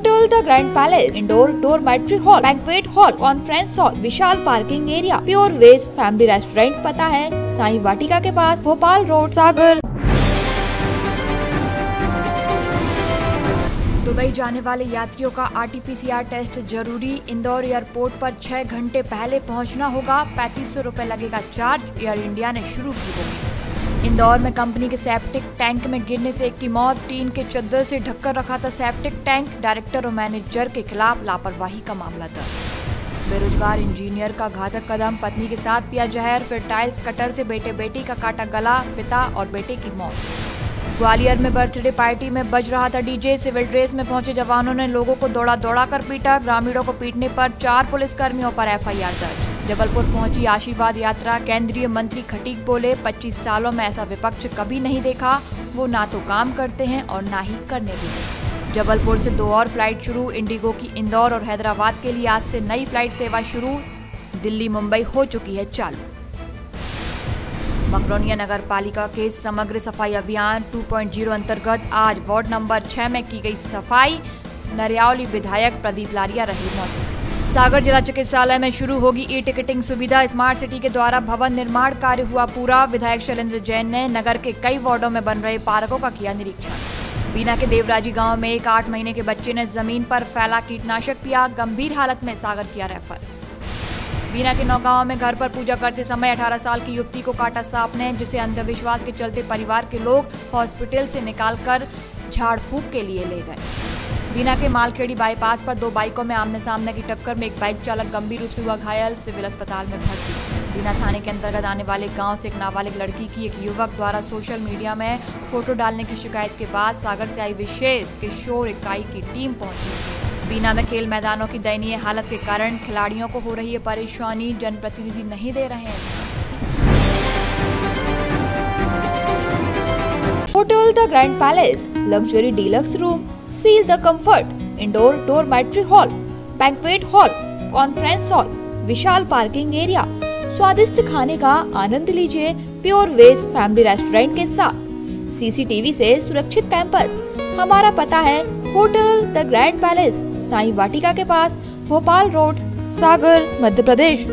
Hotel the grand palace indoor dormitory hall banquet hall conference hall Vishal parking area pure veg family restaurant पता है साई वाटिका के पास Bhopal road Sagar Dubai जाने वाले यात्रियों का आरटीपीसीआर टेस्ट ज़रूरी। इंदौर एयरपोर्ट पर छह घंटे पहले पहुँचना होगा, पैंतीस सौ लगेगा चार्ज एयर इंडिया ने शुरू की बुकिंग। इंदौर में कंपनी के सेप्टिक टैंक में गिरने से एक की मौत टीन के चद्दर से ढककर रखा था सेप्टिक टैंक, डायरेक्टर और मैनेजर के खिलाफ लापरवाही का मामला दर्ज। बेरोजगार इंजीनियर का घातक कदम, पत्नी के साथ पिया जहर, फिर टाइल्स कटर से बेटे बेटी का काटा गला, पिता और बेटे की मौत। ग्वालियर में बर्थडे पार्टी में बज रहा था डीजे। सिविल ड्रेस में पहुँचे जवानों ने लोगों को दौड़ा दौड़ा कर पीटा। ग्रामीणों को पीटने पर चार पुलिसकर्मियों पर एफआईआर दर्ज। जबलपुर पहुँची आशीर्वाद यात्रा। केंद्रीय मंत्री खटीक बोले 25 सालों में ऐसा विपक्ष कभी नहीं देखा। वो ना तो काम करते हैं और ना ही करने देते जबलपुर से दो और फ़्लाइट शुरू। इंडिगो की इंदौर और हैदराबाद के लिए आज से नई फ़्लाइट सेवा शुरू। दिल्ली मुंबई हो चुकी है चालू। मकरोनिया नगर पालिका के समग्र सफ़ाई अभियान 2.0 अंतर्गत आज वार्ड नंबर 6 में की गई सफ़ाई। नरियावली विधायक प्रदीप लारिया रहे मौजूद सागर जिला चिकित्सालय में शुरू होगी ई टिकटिंग सुविधा। स्मार्ट सिटी के द्वारा भवन निर्माण कार्य हुआ पूरा। विधायक शैलेंद्र जैन ने नगर के कई वार्डो में बन रहे पार्कों का किया निरीक्षण। बीना के देवराजी गाँव में एक आठ महीने के बच्चे ने ज़मीन पर फैला कीटनाशक पिया। गंभीर हालत में सागर किया रेफर। बीना के नौगांव में घर पर पूजा करते समय 18 साल की युवती को काटा सांप ने, जिसे अंधविश्वास के चलते परिवार के लोग हॉस्पिटल से निकालकर झाड़ फूक के लिए ले गए। बीना के मालखेड़ी बाईपास पर दो बाइकों में आमने सामने की टक्कर में एक बाइक चालक गंभीर रूप से हुआ घायल, सिविल अस्पताल में भर्ती। बीना थाने के अंतर्गत आने वाले गाँव से एक नाबालिग लड़की की एक युवक द्वारा सोशल मीडिया में फ़ोटो डालने की शिकायत के बाद सागर से आई विशेष किशोर इकाई की टीम पहुँची। बीना में खेल मैदानों की दयनीय हालत के कारण खिलाड़ियों को हो रही है परेशानी, जनप्रतिनिधि नहीं दे रहे hotel the grand palace luxury deluxe room feel the comfort indoor dormitory hall banquet hall conference hall Vishal parking area स्वादिष्ट खाने का आनंद लीजिए प्योर वेज फैमिली रेस्टोरेंट के साथ। सीसीटीवी से सुरक्षित कैंपस। हमारा पता है, hotel, the grand palace, Sai Vatika के पास, भोपाल रोड, सागर, मध्य प्रदेश।